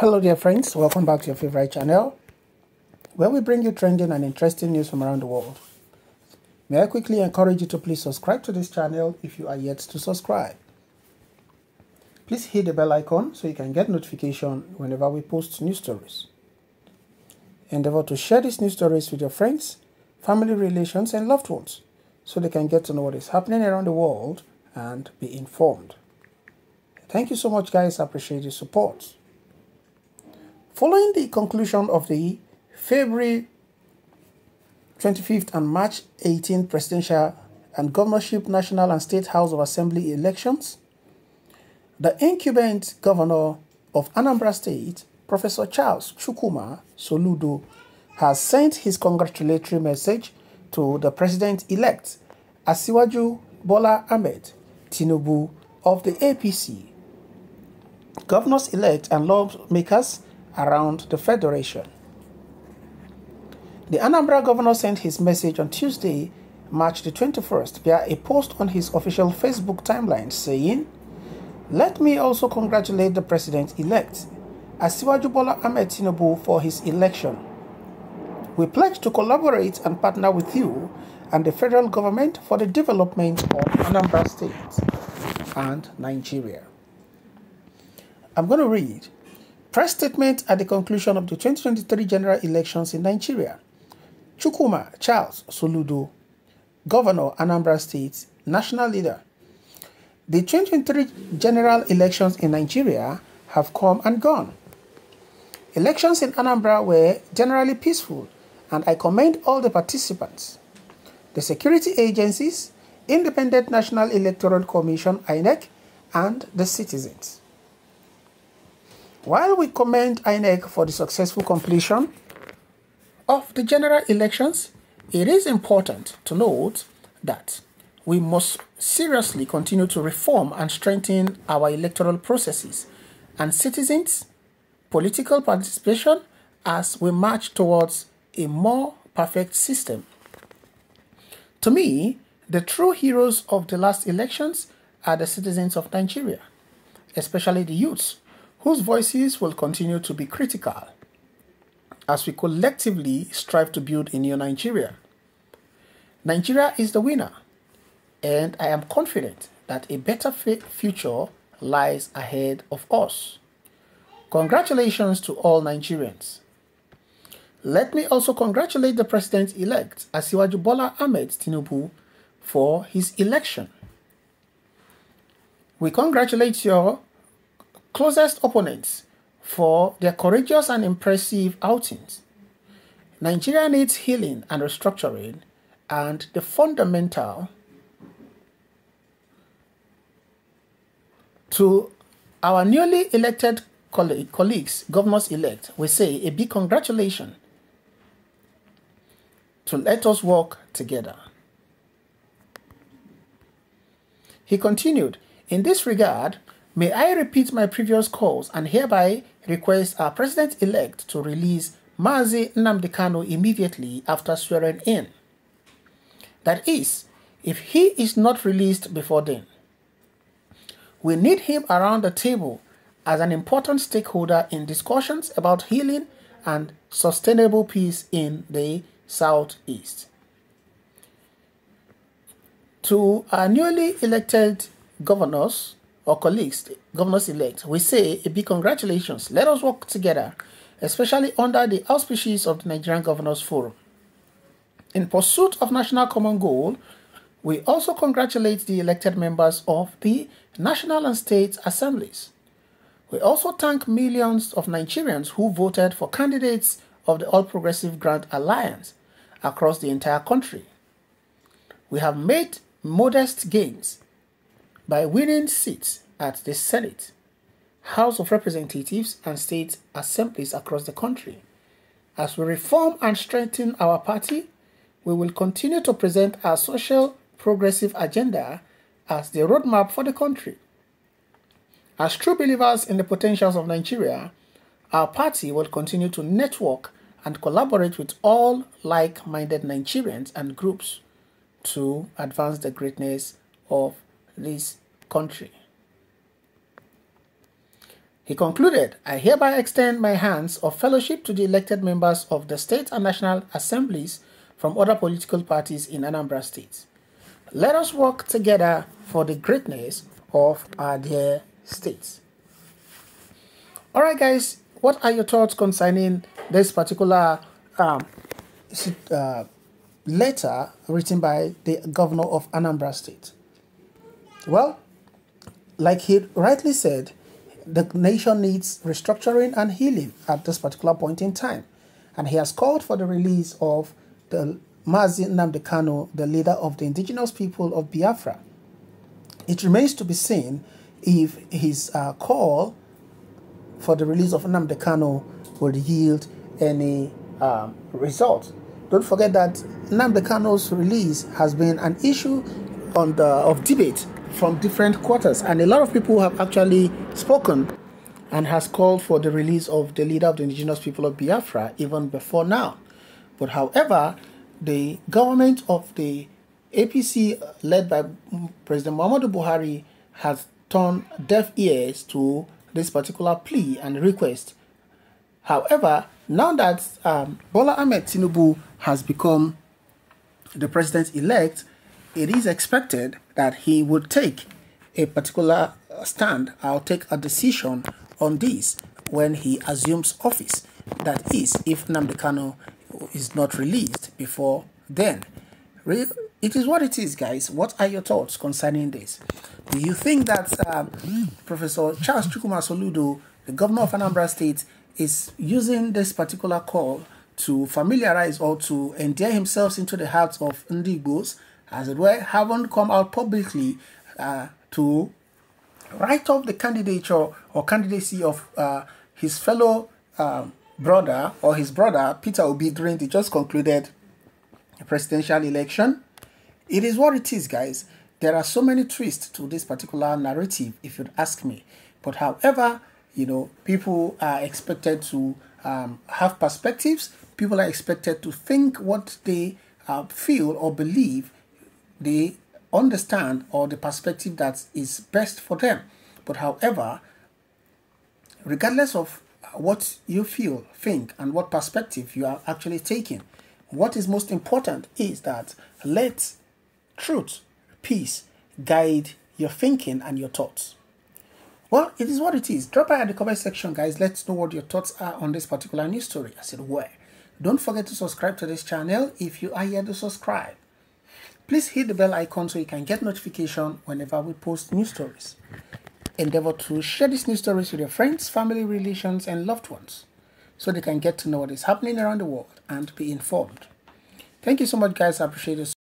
Hello, dear friends. Welcome back to your favorite channel, where we bring you trending and interesting news from around the world. May I quickly encourage you to please subscribe to this channel if you are yet to subscribe. Please hit the bell icon so you can get notification whenever we post new stories. Endeavor to share these news stories with your friends, family relations, and loved ones so they can get to know what is happening around the world and be informed. Thank you so much, guys. I appreciate your support. Following the conclusion of the February 25th and March 18th presidential and governorship, national and state House of Assembly elections, the incumbent governor of Anambra State, Professor Charles Chukwuma Soludo, has sent his congratulatory message to the president-elect Asiwaju Bola Ahmed Tinubu of the APC, governors-elect and lawmakers around the Federation. The Anambra governor sent his message on Tuesday, March the 21st, via a post on his official Facebook timeline saying, Let me also congratulate the president-elect, Asiwaju Bola Ahmed Tinubu, for his election. We pledge to collaborate and partner with you and the federal government for the development of Anambra State and Nigeria. I'm going to read Press statement at the conclusion of the 2023 general elections in Nigeria. Chukwuma Charles Soludo, Governor Anambra State, National Leader. The 2023 general elections in Nigeria have come and gone. Elections in Anambra were generally peaceful, and I commend all the participants. The security agencies, Independent National Electoral Commission INEC, and the citizens. While we commend INEC for the successful completion of the general elections, it is important to note that we must seriously continue to reform and strengthen our electoral processes and citizens' political participation as we march towards a more perfect system. To me, the true heroes of the last elections are the citizens of Nigeria, especially the youths whose voices will continue to be critical as we collectively strive to build a new Nigeria. Nigeria is the winner, and I am confident that a better future lies ahead of us. Congratulations to all Nigerians. Let me also congratulate the President-elect Asiwaju Bola Ahmed Tinubu for his election. We congratulate your closest opponents for their courageous and impressive outings. Nigeria needs healing and restructuring, and the fundamental to our newly elected colleagues, governors elect, we say a big congratulations to let us work together. He continued, in this regard, May I repeat my previous calls and hereby request our President-elect to release Mazi Nnamdi Kanu immediately after swearing in. That is, if he is not released before then. We need him around the table as an important stakeholder in discussions about healing and sustainable peace in the Southeast. To our newly elected governors, or colleagues, governors elect, we say a big congratulations. Let us work together, especially under the auspices of the Nigerian Governors Forum. In pursuit of national common goal, we also congratulate the elected members of the national and state assemblies. We also thank millions of Nigerians who voted for candidates of the All Progressive Grand Alliance across the entire country. We have made modest gains by winning seats at the Senate, House of Representatives, and state assemblies across the country. As we reform and strengthen our party, we will continue to present our social progressive agenda as the roadmap for the country. As true believers in the potentials of Nigeria, our party will continue to network and collaborate with all like minded Nigerians and groups to advance the greatness of this country. He concluded, I hereby extend my hands of fellowship to the elected members of the state and national assemblies from other political parties in Anambra State. Let us work together for the greatness of our dear states. All right, guys, what are your thoughts concerning this particular um, uh, letter written by the governor of Anambra State? Well, like he rightly said, the nation needs restructuring and healing at this particular point in time. And he has called for the release of the Mazi Nnamdi Kanu, the leader of the indigenous people of Biafra. It remains to be seen if his uh, call for the release of Nnamdi Kanu will yield any um, result. Don't forget that Nnamdi Kanu's release has been an issue on the, of debate from different quarters, and a lot of people have actually spoken and has called for the release of the leader of the indigenous people of Biafra even before now. But however, the government of the APC led by President Muhammadu Buhari has turned deaf ears to this particular plea and request. However, now that um, Bola Ahmed Tinubu has become the president-elect, it is expected that he would take a particular stand or take a decision on this when he assumes office. That is, if Nnamdi Kanu is not released before then. It is what it is, guys. What are your thoughts concerning this? Do you think that um, Professor Charles Chukwuma Soludo, the governor of Anambra State, is using this particular call to familiarize or to endear himself into the hearts of Ndigbos, as it were, haven't come out publicly uh, to write off the candidature or candidacy of uh, his fellow um, brother or his brother Peter Obi during the just concluded presidential election. It is what it is, guys. There are so many twists to this particular narrative, if you'd ask me. But however, you know, people are expected to um, have perspectives. People are expected to think what they uh, feel or believe they understand or the perspective that is best for them. But however, regardless of what you feel, think, and what perspective you are actually taking, what is most important is that let truth, peace guide your thinking and your thoughts. Well, it is what it is. Drop by at the comment section, guys. Let's know what your thoughts are on this particular news story, I said, were. Don't forget to subscribe to this channel if you are yet to subscribe. Please hit the bell icon so you can get notification whenever we post new stories. Endeavor to share these new stories with your friends, family, relations, and loved ones so they can get to know what is happening around the world and be informed. Thank you so much, guys. I appreciate it.